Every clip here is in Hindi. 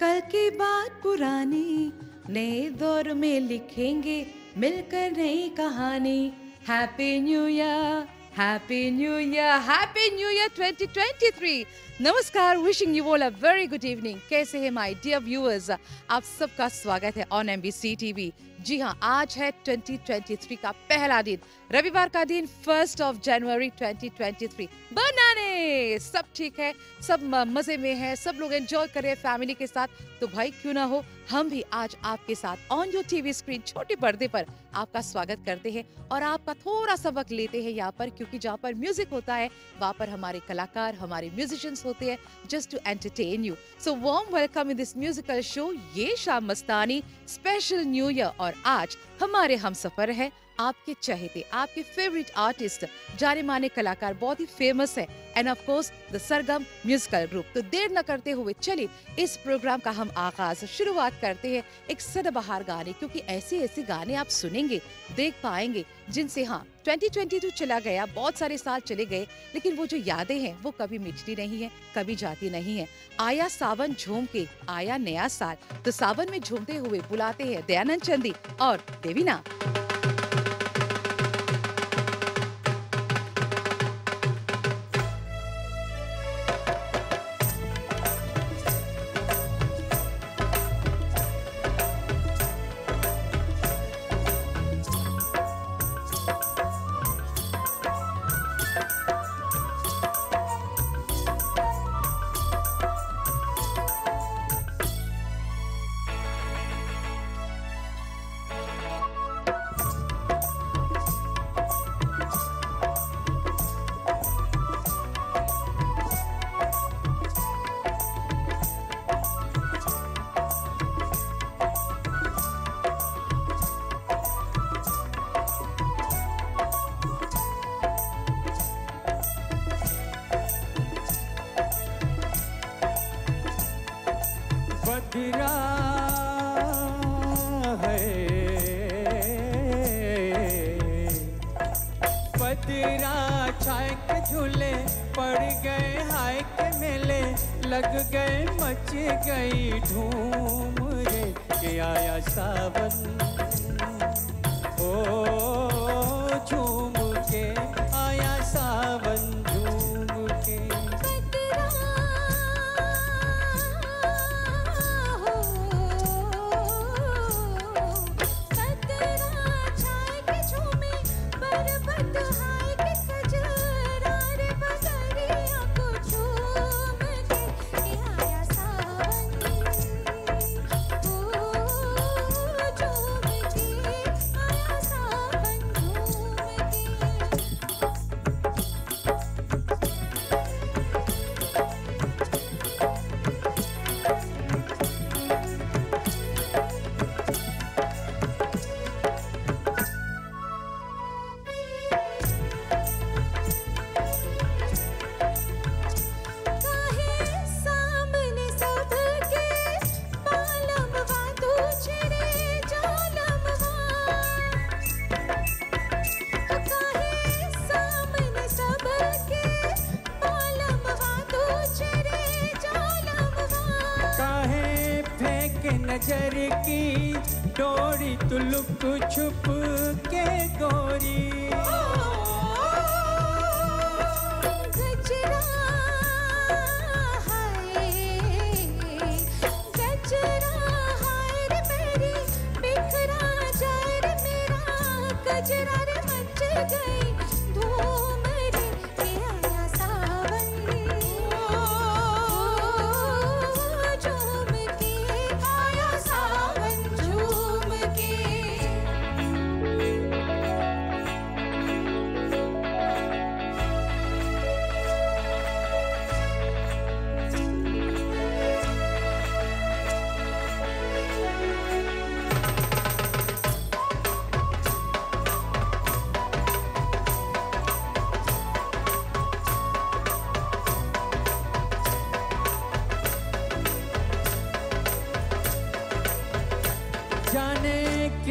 कल की बात पुरानी, नए दौर में लिखेंगे मिलकर नई कहानी। Happy new year happy new year happy new year 2023 नमस्कार wishing you all a very good evening कैसे हैं माय डियर व्यूअर्स आप सबका स्वागत है ऑन एमबीसी टीवी जी हाँ आज है 2023 का पहला दिन। रविवार का दिन फ़र्स्ट ऑफ़ जनवरी 2023 बनाने! सब ठीक है, सब मज़े में है, सब लोग एंजॉय कर रहे हैं फैमिली के साथ। तो भाई, क्यों ना हो, हम भी आज आपके साथ ऑन योर टीवी स्क्रीन छोटे पर्दे पर आपका स्वागत करते हैं और आपका थोड़ा सा वक्त लेते हैं यहाँ पर, क्योंकि जहाँ पर म्यूज़िक होता है, वहाँ पर हमारे कलाकार, हमारे म्यूजिशियंस होते हैं just to entertain you so warm welcome in this musical show Ye Shaam Mastani special new year और आज हमारे हम सफ़र है। आपके चहेते, आपके फेवरेट आर्टिस्ट जाने माने कलाकार बहुत ही फ़ेमस है। And of course the Sargam musical group तो देर न करते हुए चलिए, इस प्रोग्राम का हम आगाज़, शुरुआत करते हैं एक सदबहार गाने, क्योंकि ऐसे ऐसे गाने आप सुनेंगे, देख पाएँगे, जिनसे हाँ 2022 चला गया, बहुत सारे साल चले गए, लेकिन वो जो यादें हैं, वो कभी मिटती नहीं है, कभी जाती नहीं है। आया सावन झूम के, आया नया साल। तो सावन में झूमते हुए बुलाते हैं दयानंद चंदी और देवीना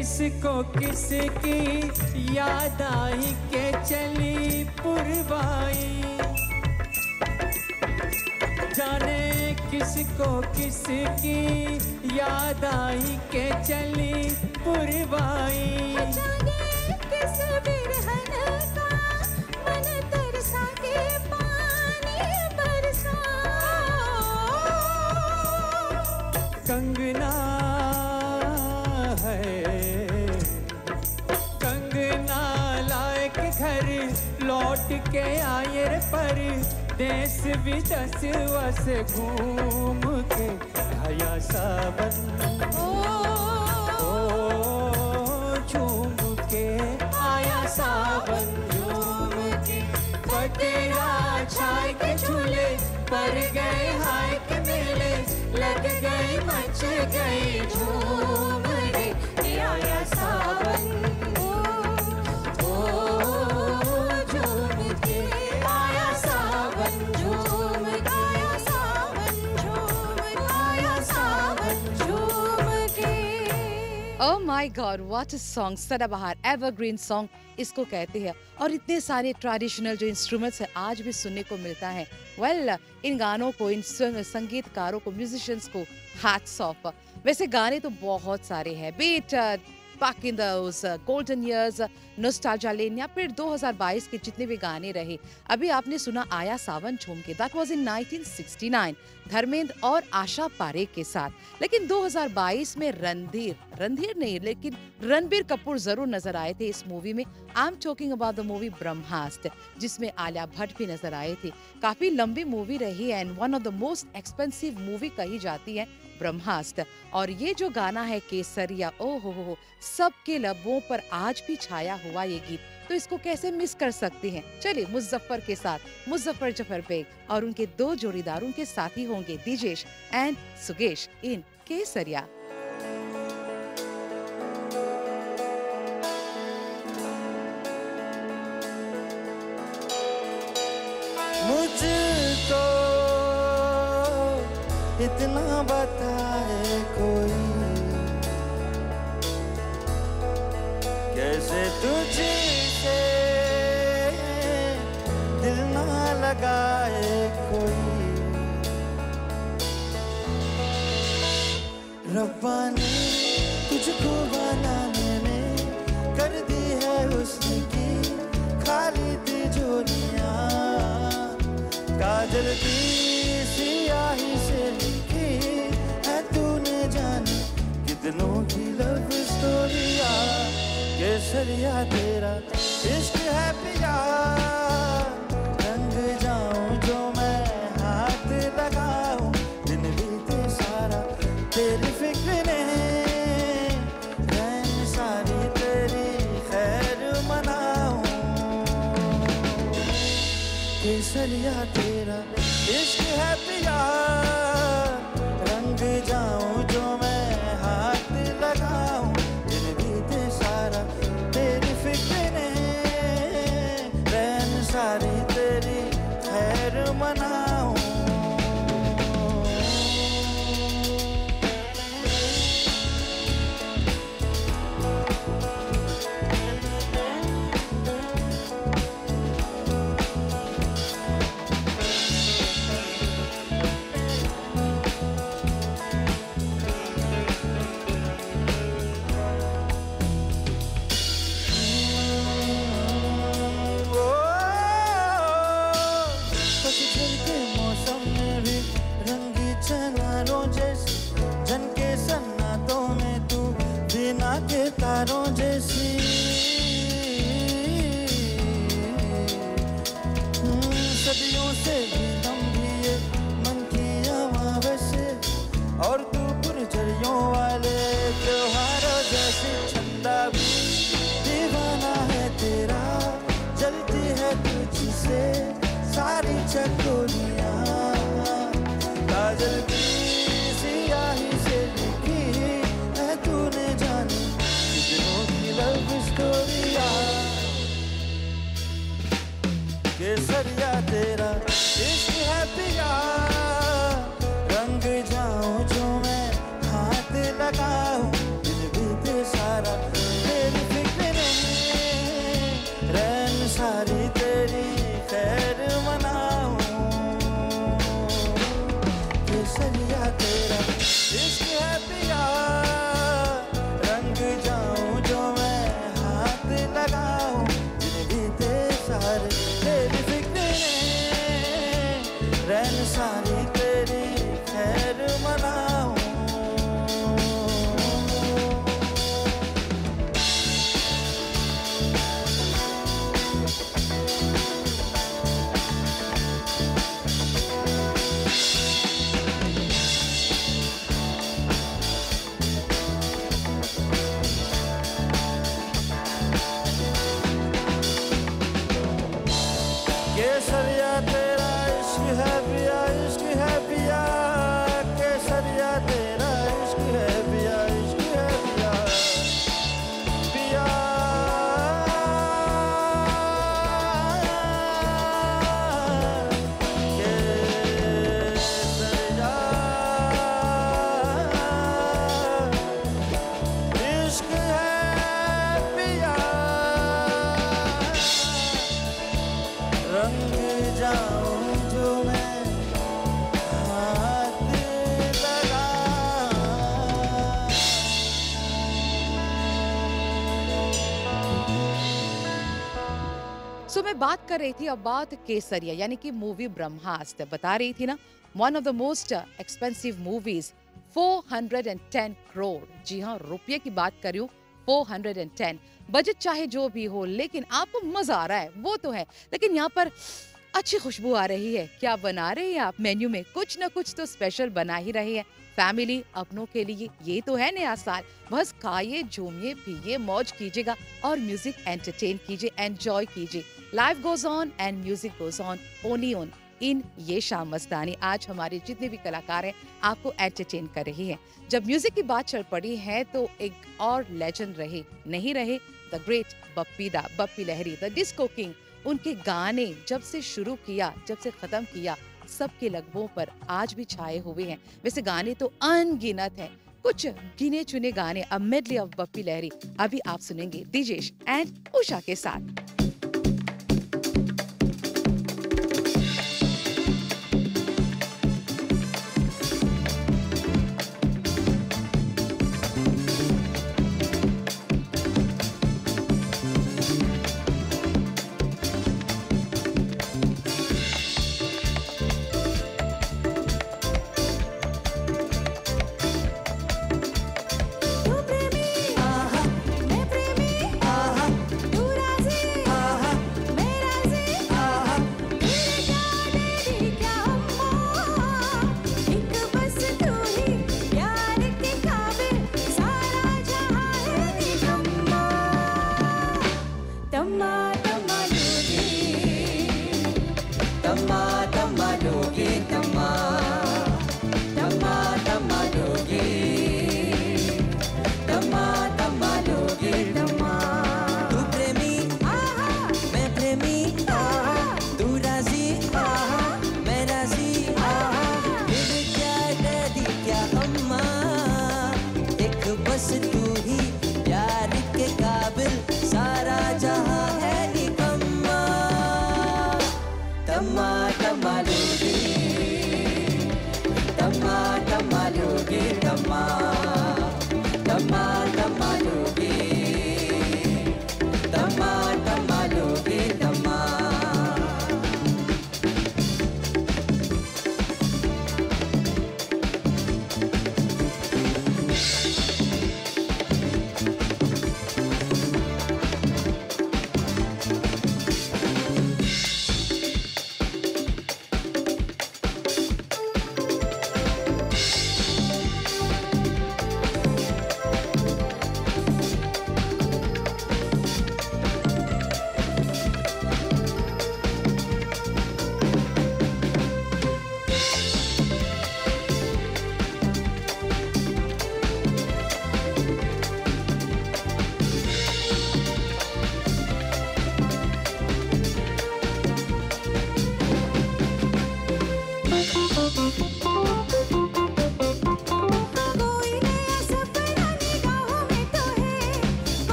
किसको किसकी याद आई के चली पुरवाई। जाने किसको किसकी याद आई के चली पुरवाई। किस बिरहन का मन तरसा के पानी बरसा। कंगना लौट के आए रे पर देश विदेश वस घूम के आया सावन। ओ। झूम के आया सावन। झूम के पतेरा छाय के झूले पर गए हाय के मेले लग गए मच गए झूम। Oh god what a song! सदाबहार एवरग्रीन सॉन्ग इसको कहते हैं। और इतने सारे ट्रेडिशनल जो इंस्ट्रूमेंट्स हैं आज भी सुनने को मिलता है। वेल well, इन गानों को इन संगीतकारों को म्यूजिशियंस को हाथ सौंप वैसे गाने तो बहुत सारे हैं। Beat back in those uh, golden years, uh, nostalgia lane या फिर 2022 के जितने भी गाने रहे अभी आपने सुना आया सावन झूम दैट वाज इन 1969 धर्मेंद्र और आशा पारे के साथ। लेकिन 2022 में रणधीर रणधीर नहीं लेकिन रणबीर कपूर ज़रूर नज़र आए थे इस मूवी में। I am talking about the movie Brahmastra जिसमें आलिया भट्ट भी नज़र आए थे। काफ़ी लंबी मूवी रही है and one of the most expensive movie कही जाती है। ब्रह्मास्त्र। और ये जो गाना है केसरिया ओ हो हो सबके लबों पर आज भी छाया हुआ ये गीत। तो इसको कैसे मिस कर सकते हैं? चलिए मुजफ्फर के साथ, मुजफ्फर ज़फ़र बेग और उनके दो जोड़ीदार उनके साथी होंगे दिजेश एंड सुगेश इन केसरिया। इतना बताए कोई? कैसे तुझसे दिल ना लगाए कोई? रब्बा ने तुझको बनाने में कर दी है उसने की खाली तिजोरियाँ। काजल की सियाही कितनों की लव स्टोरिया केसरिया तेरा, इश्क है पिया रंग जाऊँ जो मैं हाथ लगाऊँ, दिन बीते सारा तेरी फ़िक्र ने सारी तेरी खैर मनाऊं। केसरिया तेरा, इश्क है पिया मैं बात कर रही थी अबाउट केसरिया, यानी कि मूवी ब्रह्मास्त्र बता रही थी ना one of the most expensive movies 410 crore जी हाँ रुपये की बात कर रही हूँ 410 बजट चाहे जो भी हो, लेकिन आपको मज़ा आ रहा है, वो तो है। लेकिन यहाँ पर अच्छी खुशबू आ रही है। क्या बना रहे हैं आप? मेन्यू में कुछ ना कुछ तो स्पेशल बना ही रहे हैं। फैमिली अपनों के लिए ये तो है नया साल। बस खाइए, झूमिए, पिए, मौज कीजिएगा और म्यूज़िक एंटरटेन कीजिए एंजॉय कीजिए। Life goes on and music goes on only on in Ye Shaam Mastani. आज हमारे जितने भी कलाकार हैं, आपको एंटरटेन कर रही हैं। जब म्यूज़िक की बात चल पड़ी है तो एक और लेजेंड रहे, नहीं रहे the great Bappi da Bappi Lahiri the disco king उनके गाने जब से शुरू किया, जब से खत्म किया सबके लगभों पर आज भी छाए हुए हैं। वैसे गाने तो अनगिनत हैं। कुछ गिने चुने गाने अब मेडली ऑफ़ बप्पी लहरी, अभी आप सुनेंगे दिजेश एंड उषा के साथ।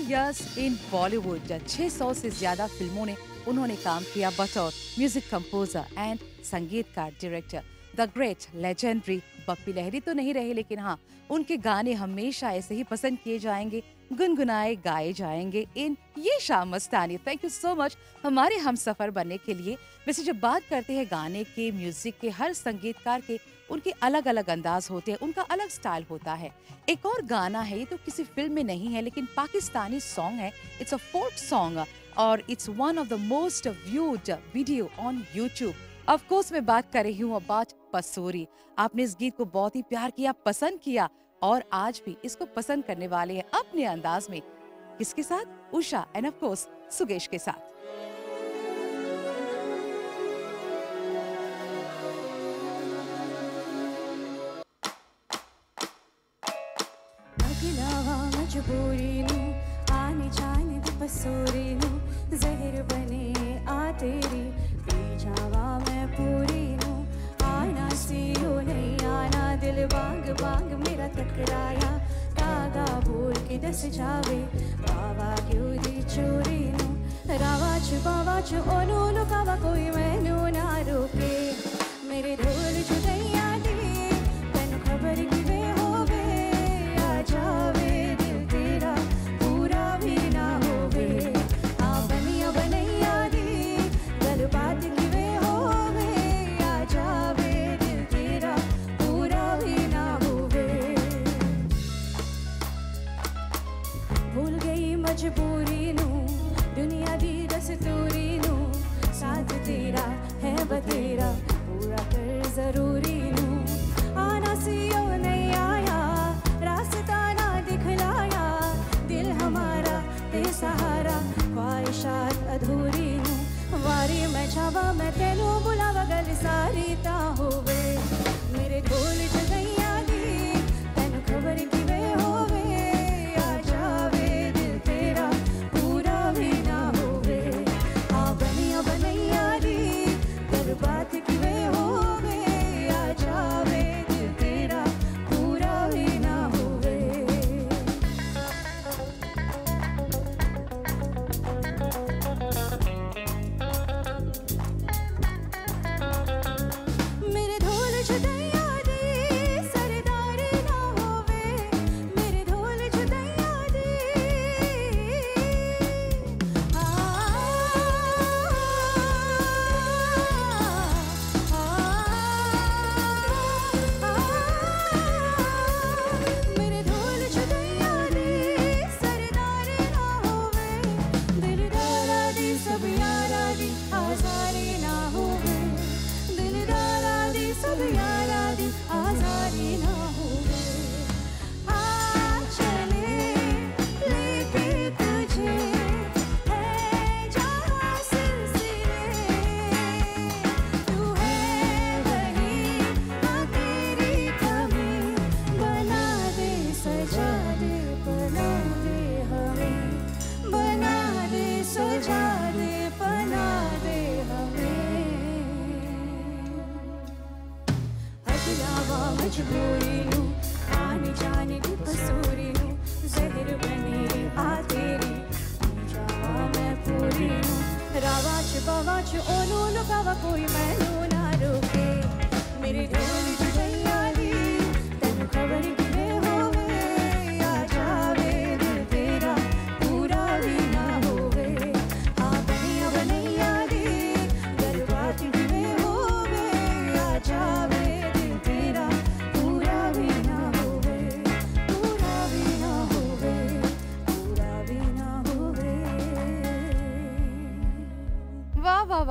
40 इयर्स इन बॉलीवुड 600 से ज़्यादा फ़िल्मों ने उन्होंने काम किया बतौर म्यूज़िक कंपोजर एंड संगीतकार director the great legendary Bappi Lahiri तो नहीं रहे, लेकिन हाँ उनके गाने हमेशा ऐसे ही पसंद किए जाएँगे, गुनगुनाए, गाए जाएँगे in Ye Shaam Mastani thank you so much हमारे हम सफ़र बनने के लिए। वैसे जब बात करते हैं गाने के म्यूज़िक के, हर संगीतकार के उनके अलग अलग अंदाज होते हैं, उनका अलग स्टाइल होता है। एक और गाना है, ये तो किसी फ़िल्म में नहीं है, लेकिन पाकिस्तानी सॉन्ग है। इट्स अ फोक सॉन्ग और it's one of the most viewed video on YouTube of course मैं बात कर रही हूँ अबाउट पसूरी। आपने इस गीत को बहुत ही प्यार किया, पसंद किया, और आज भी इसको पसंद करने वाले हैं अपने अंदाज में। किसके साथ? उषा एंड ऑफ़ कोर्स सुगेश के साथ। मजबूरी नू आने जाने दी पसूरी नू जहर बने आ तेरी। पी जावा मैं पूरी नू आना सी हो नहीं आना, दिल बांग बांग मेरा टकराया कागा बोल के दस जावे, बाबा क्यों दी चोरी नू रावा बावा च, ओनू लुकावा कोई मैनू ना रोके। मेरे ढोल जुदैया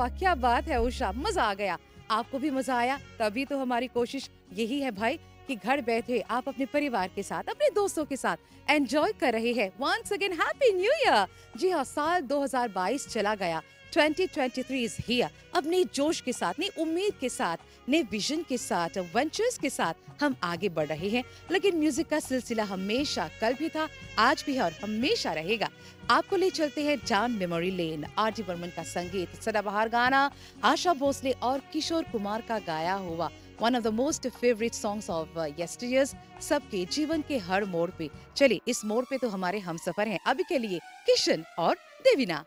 वाह, क्या बात है उषा, मज़ा आ गया। आपको भी मज़ा आया, तभी तो हमारी कोशिश यही है भाई कि घर बैठे आप अपने परिवार के साथ, अपने दोस्तों के साथ एंजॉय कर रहे हैं। Once again happy new year जी हाँ साल 2022 चला गया। 2023 इज़ हियर अब नए जोश के साथ नई उम्मीद के साथ नए विजन के साथ वेंचर्स के साथ हम आगे बढ़ रहे हैं। लेकिन म्यूज़िक का सिलसिला हमेशा कल भी था, आज भी है और हमेशा रहेगा। आपको ले चलते हैं जान memory lane. R G Burman का संगीत, सदाबहार गाना, आशा भोसले और किशोर कुमार का गाया हुआ one of the most favourite songs of yesteryears सबके जीवन के हर मोड़ पे। चलिए, इस मोड़ पे तो हमारे हम सफ़र है। अभी के लिए किशन और देवीना।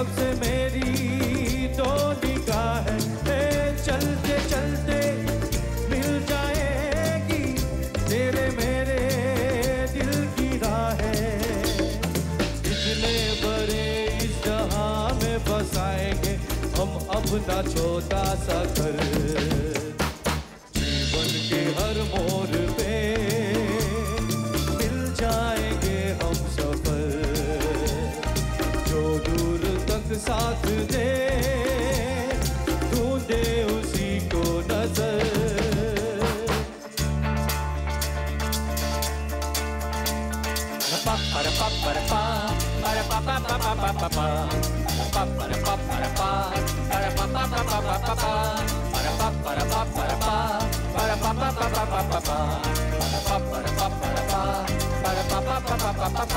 कब मेरी तो निगाह है। चलते चलते मिल जाएगी। तेरे मेरे दिल की राह है। इतने बड़े इस जहाँ में बसाएँगे हम अपना छोटा सा घर। साथ दे ढूंढे उसी को नज़र La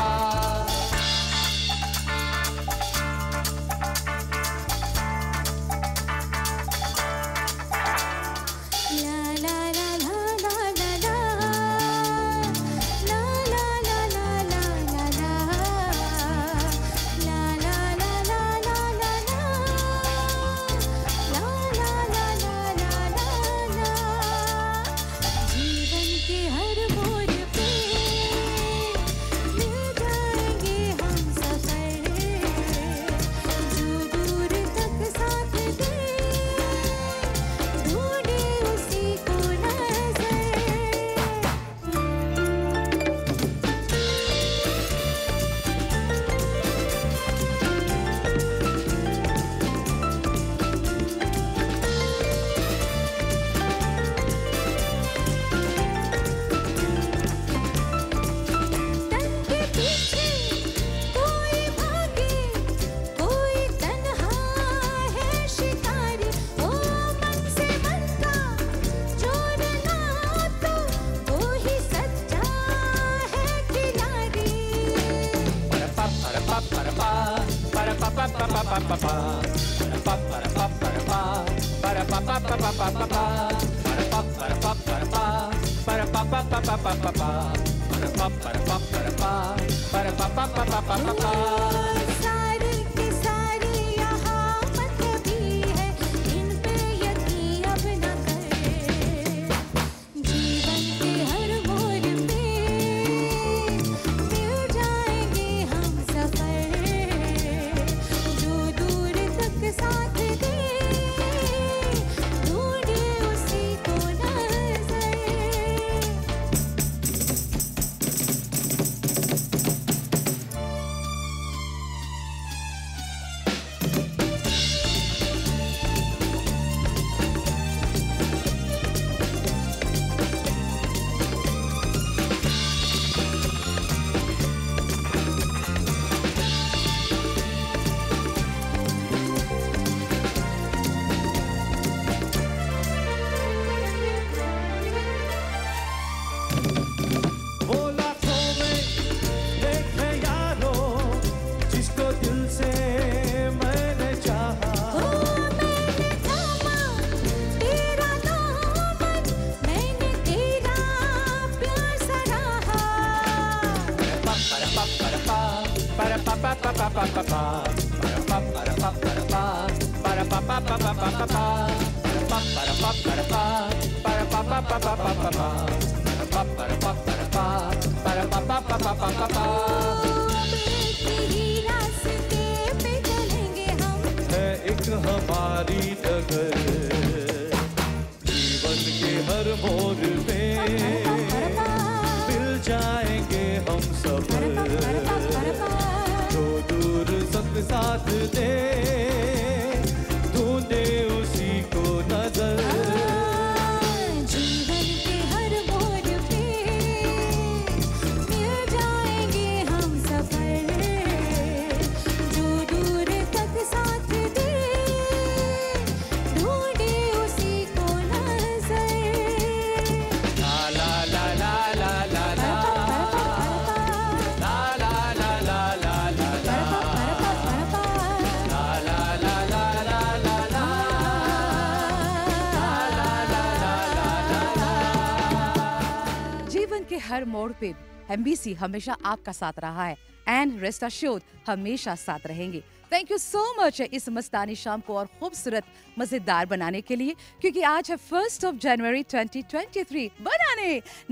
एमबीसी हमेशा आपका साथ रहा है। एंड रेस्ट अश्योर्ड हमेशा साथ रहेंगे। थैंक यू सो मच इस मस्तानी शाम को और खूबसूरत, मज़ेदार बनाने के लिए, क्योंकि आज है फ़र्स्ट ऑफ़ जनवरी 2023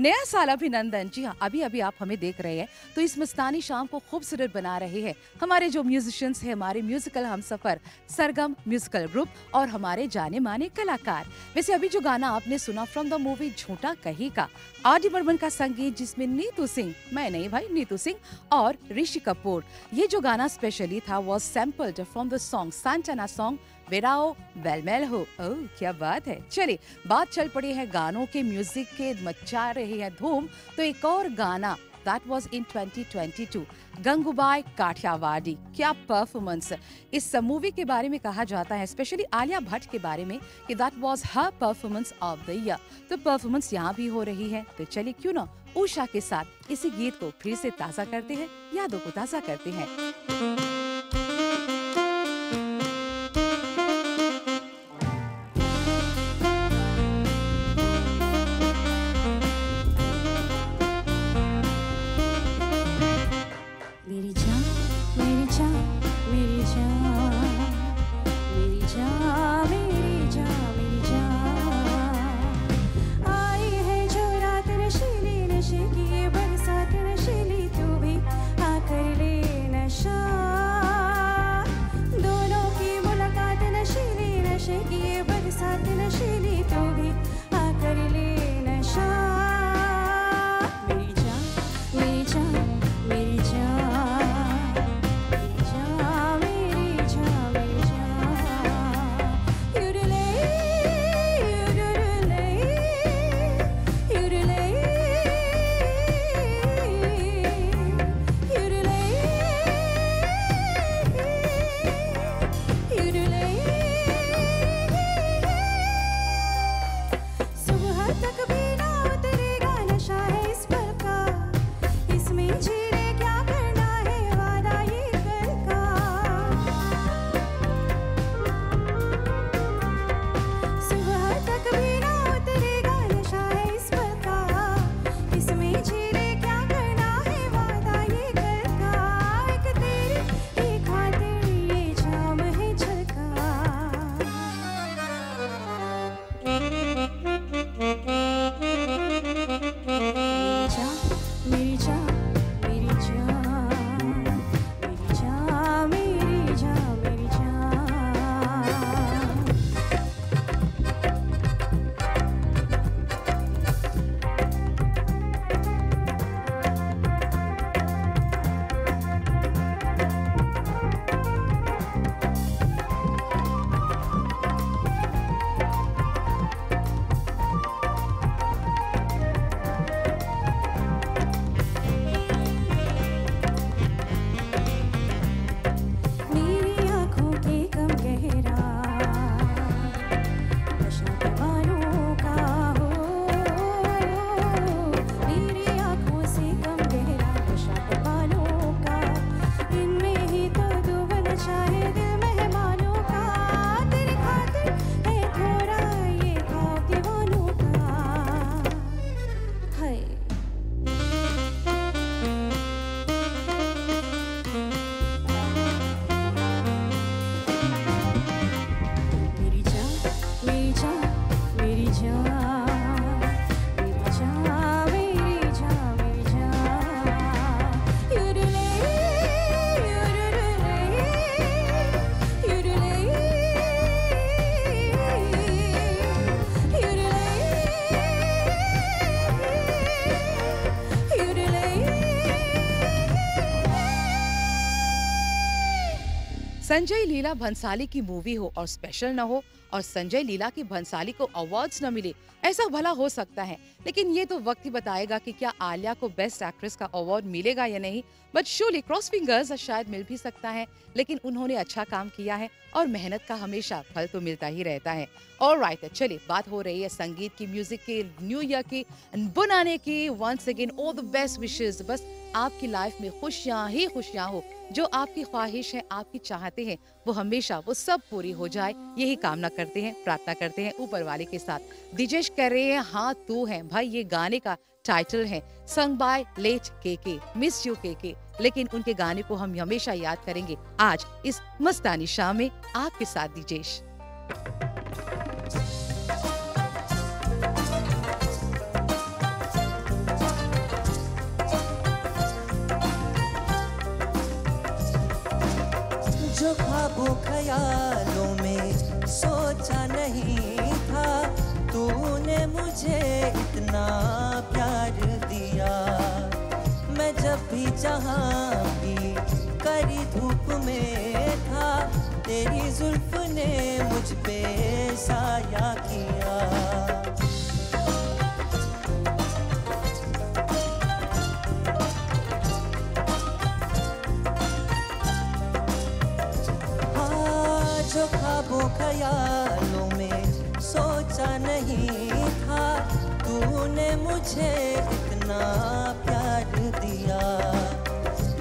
नया साल अभिनंदन। जी हाँ अभी अभी आप हमें देख रहे हैं। तो इस मस्तानी शाम को खूबसूरत बना रहे हैं। हमारे जो म्यूजिशियंस हैं, हमारे म्यूजिकल हम सफ़र, सरगम म्यूजिकल ग्रुप और हमारे जाने माने कलाकार। वैसे अभी जो गाना आपने सुना फ्रॉम द मूवी झूठा कही का डी बर्मन का संगीत जिसमें नीतू सिंह, मैं नहीं भाई, नीतू सिंह और ऋषि कपूर। ये जो गाना स्पेशली था was sampled from the song सांचना song बेराओ बेलमेल हो। ओह, क्या बात है। चलिए, बात चल पड़ी है गानों के म्यूज़िक के, मचा रही है धूम। तो एक और गाना that was in 2022 Gangubai Kathiawadi. क्या परफॉर्मेंस इस मूवी के बारे में कहा जाता है स्पेशली आलिया भट्ट के बारे में, कि that was her performance of the year तो परफॉर्मेंस यहाँ भी हो रही है। तो चलिए, क्यों ना उषा के साथ इसी गीत को फिर से ताज़ा करते हैं, यादों को ताज़ा करते हैं। संजय लीला भंसाली की मूवी हो और स्पेशल न हो और संजय लीला की भंसाली को अवार्ड्स न मिले, ऐसा भला हो सकता है। लेकिन ये तो वक्त ही बताएगा कि क्या आलिया को बेस्ट एक्ट्रेस का अवार्ड मिलेगा या नहीं। बट शोली क्रॉस फिंगर्स शायद मिल भी सकता है, लेकिन उन्होंने अच्छा काम किया है और मेहनत का हमेशा फल तो मिलता ही रहता है। और राइट चलिए, बात हो रही है संगीत की म्यूज़िक की न्यू ईयर की, बनाने की once again all the best विशेष बस आपकी लाइफ में खुशियाँ ही खुशियाँ हो। जो आपकी ख्वाहिश है, आपकी चाहते हैं, वो हमेशा, वो सब पूरी हो जाए। यही कामना करते हैं, प्रार्थना करते हैं ऊपर वाले के साथ। दिजेश कह रहे हैं हाँ तू है भाई, ये गाने का टाइटल है, संग बाय लेट के के मिस यू के के लेकिन उनके गाने को हम हमेशा याद करेंगे। आज इस मस्तानी शाम में आपके साथ दिजेश। भी जहाँ भी करी धूप में था, तेरी जुल्फ ने मुझ पे साया किया। जो में सोचा नहीं था, तूने मुझे इतना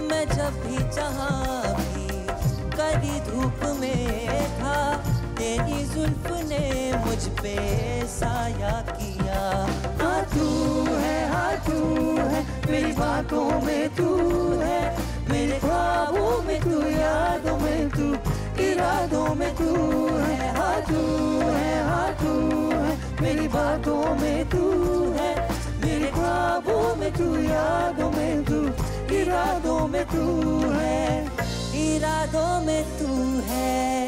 मैं जब भी जहाँ भी करी धूप में था, तेरी जुल्फ ने मुझ पे साया किया। हाँ तू है हाँ तू है, मेरी बातों में तू है। मेरे ख्वाबों में तू, यादों में तू, इरादों में तू है। हाँ तू है हाँ तू है, मेरी बातों में तू है। मेरे ख्वाबों में तू, यादों में तू इरादों में तू है इरादों में तू है।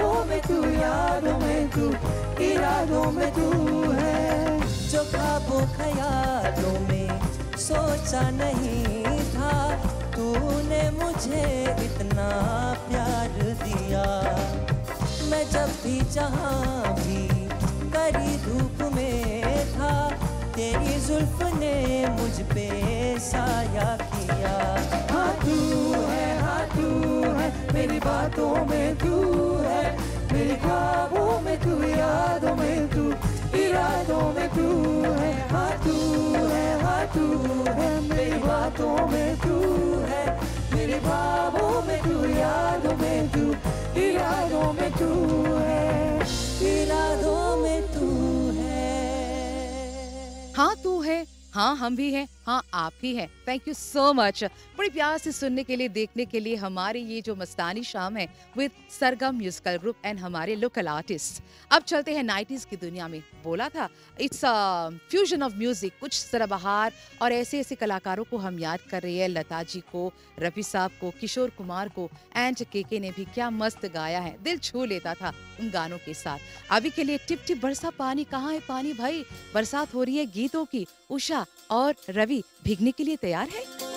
ख्वाबों में तू, यादों में तू, इरादों में तू है। जो ख्वाबों ख्यालों में सोचा नहीं था, तूने मुझे इतना प्यार दिया। मैं जब भी जहाँ भी करी धूप में था, तेरी जुल्फ ने मुझ पे साया किया। हाँ तू है हाँ तू है, मेरी बातों में तू। ख्वाबों में तू, यादों में तू, इरादों में तू है हाँ तू है हाँ तू है, मेरी बातों में तू है, मेरे ख्वाबों में तू, यादों में तू, इरादों में तू है, इरादों में तू है। हाँ तू है हाँ हम भी हैं हाँ आप ही हैं। थैंक यू सो मच बड़ी प्यार से सुनने के लिए, देखने के लिए हमारी ये जो मस्तानी शाम है with Sargam musical group and हमारे लोकल आर्टिस्ट अब चलते हैं नाइटीज की दुनिया में। बोला था इट्स फ्यूजन ऑफ़ म्यूज़िक कुछ सरबहार और ऐसे ऐसे कलाकारों को हम याद कर रहे हैं, लता जी को, रफी साहब को, किशोर कुमार को एंड केके ने भी क्या मस्त गाया है। दिल छू लेता था उन गानों के साथ। अभी के लिए टिप टिप, बरसा पानी, कहाँ है पानी भाई? बरसात हो रही है गीतों की। उषा और रवि, भिगने के लिए तैयार है?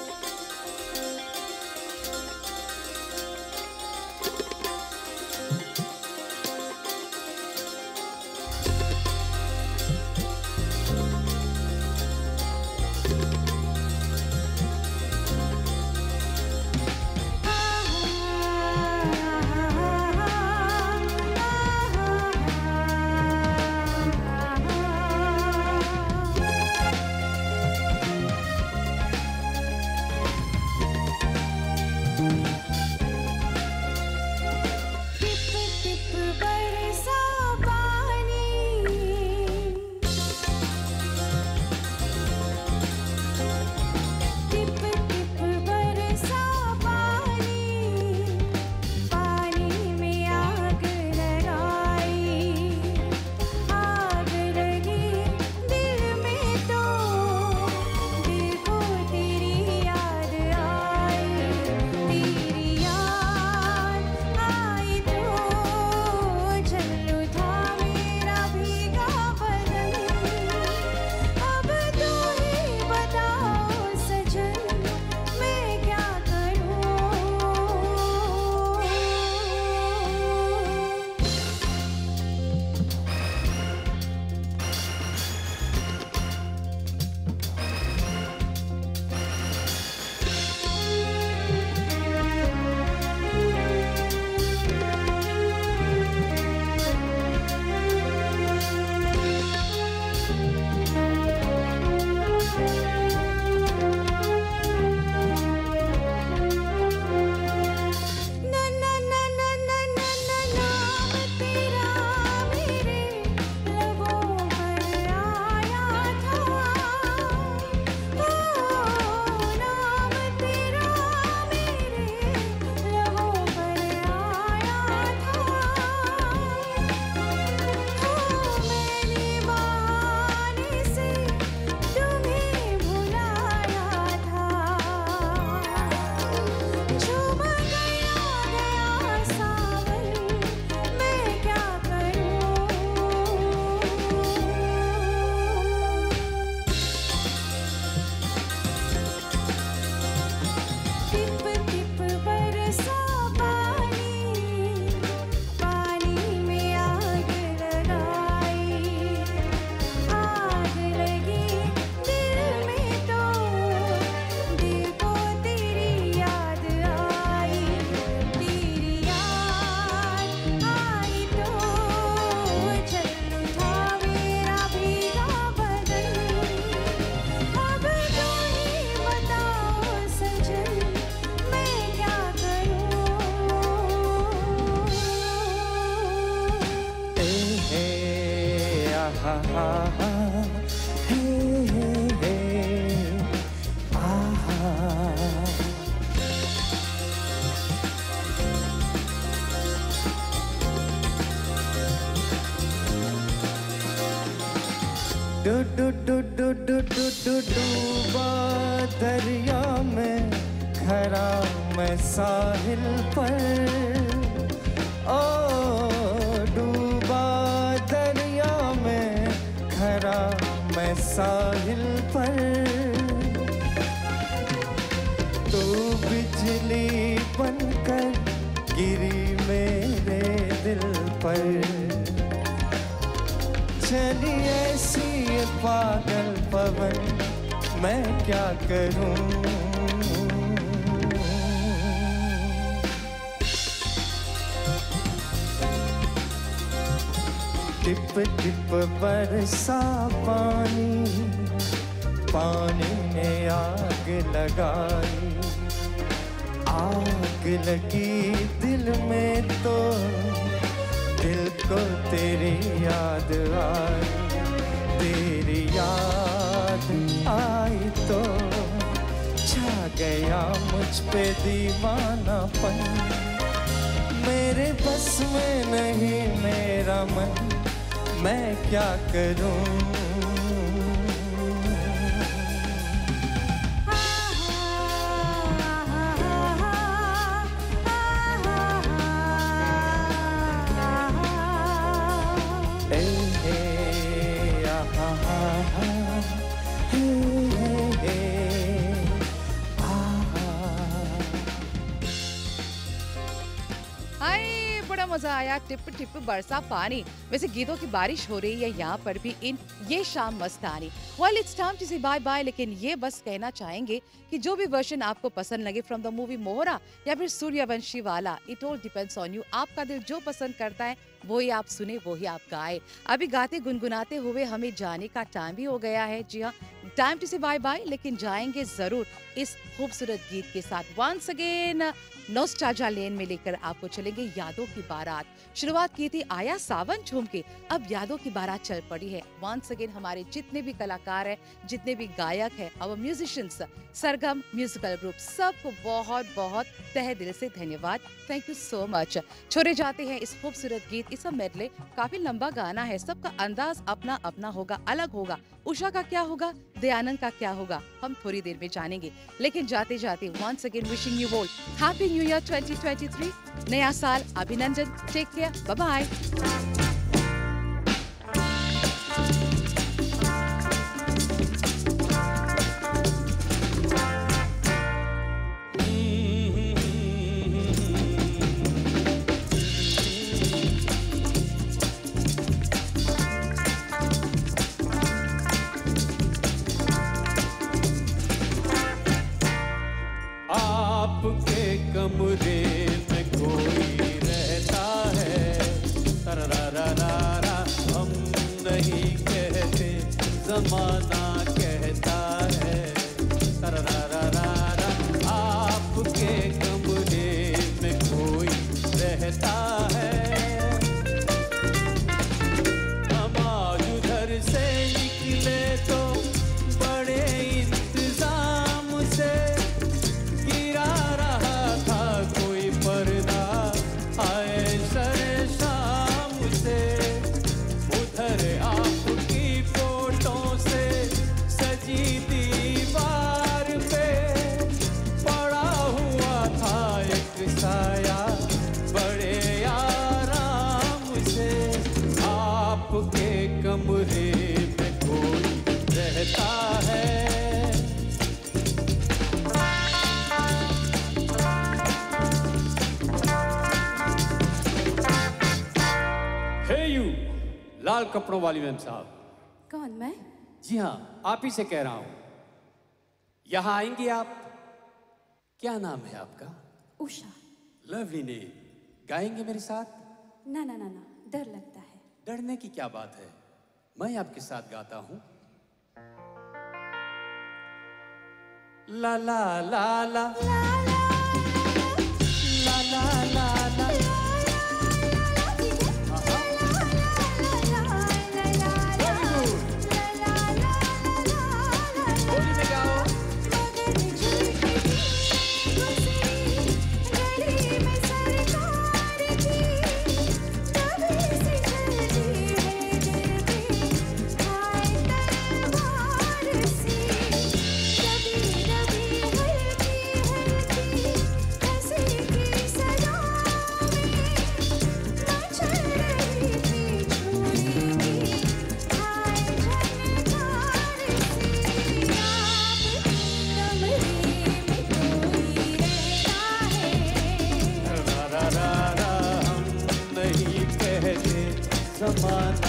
गया मुझ पे दीवानापन मेरे बस में नहीं मेरा मन मैं क्या करूँ? मज़ा आया, टिप टिप बरसा पानी। वैसे गीतों की बारिश हो रही है, यहाँ पर भी in, Ye Shaam Mastani well it's time to say bye bye लेकिन ये बस कहना चाहेंगे कि जो भी वर्जन आपको पसंद लगे फ्रॉम द मूवी मोहरा या फिर सूर्यवंशी वाला it all depends on you आपका दिल जो पसंद करता है, वो ही आप सुने, वो ही आप गाए। अभी गाते, गुनगुनाते हुए हमें जाने का टाइम भी हो गया है। जी हाँ time to say bye bye लेकिन जाएँगे ज़रूर इस खूबसूरत गीत के साथ। वंस अगेन नोस्टाजा लेन में लेकर आपको चलेंगे यादों की बारात। शुरुआत की थी आया सावन झूम के, अब यादों की बारात चल पड़ी है। वंस अगेन हमारे जितने भी कलाकार हैं, जितने भी गायक हैं और म्यूजिशियंस सरगम म्यूजिकल ग्रुप सबको बहुत बहुत तहे दिल से धन्यवाद। थैंक यू सो मच छोड़े जाते हैं इस खूबसूरत गीत। इस मेडले काफ़ी लंबा गाना है। सबका अंदाज अपना अपना होगा, अलग होगा। उषा का क्या होगा? दयानंद का क्या होगा? हम थोड़ी देर में जानेंगे। लेकिन जाते जाते वंस अगेन विशिंग यू बोल हैप्पी न्यू ईयर 2023 नया साल अभिनंदन टेक केयर बाय बाय कपड़ों वाली मैम साहब। कौन मैं? जी हाँ आप ही से कह रहा हूँ। यहाँ आएँगे आप। क्या नाम है आपका? उषा। लवली ने गाएँगे मेरे साथ? ना ना ना ना डर लगता है। डरने की क्या बात है? मैं आपके साथ गाता हूँ। ला ला ला ला। ला ला। ला ला होली someone